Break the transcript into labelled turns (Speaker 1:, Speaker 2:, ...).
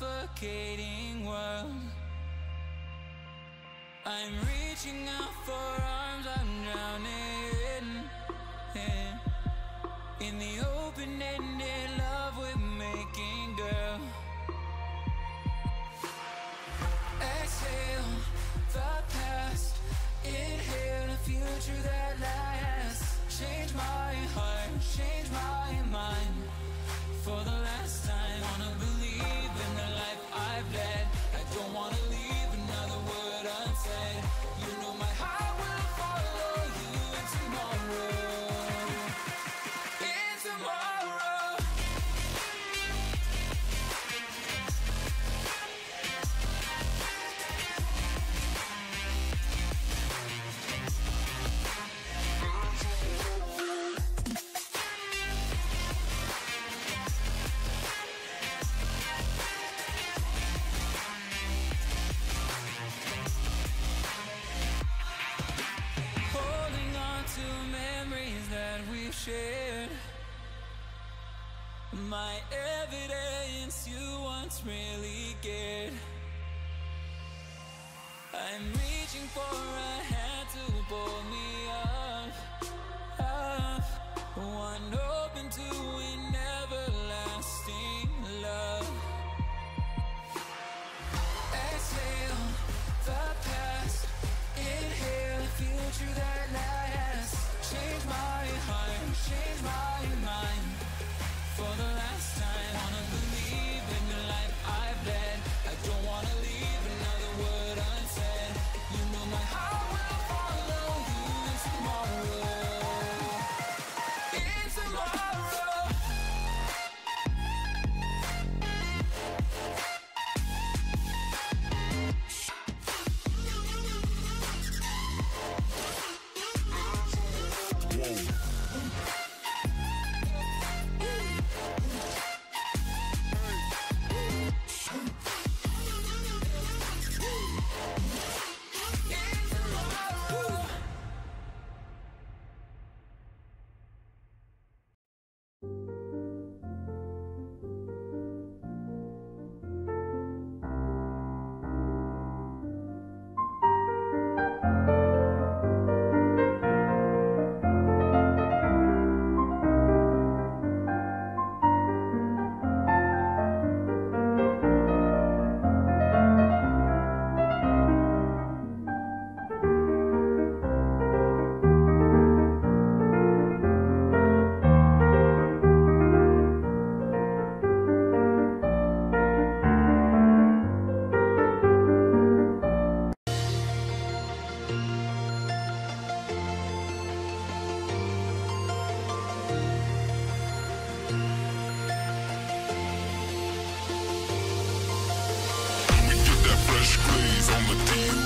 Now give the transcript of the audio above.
Speaker 1: suffocating world. I'm reaching out for arms, I'm drowning in, in the open-ended My evidence you once really cared. I'm reaching for a hand to pull me up, up. One open to an everlasting love. Exhale the past, inhale the future that lasts. Change my heart, change my mind for the last time. Wanna believe in the life I've led. I don't wanna leave another word unsaid. You know my heart will follow you tomorrow. In tomorrow.
Speaker 2: We on the demon.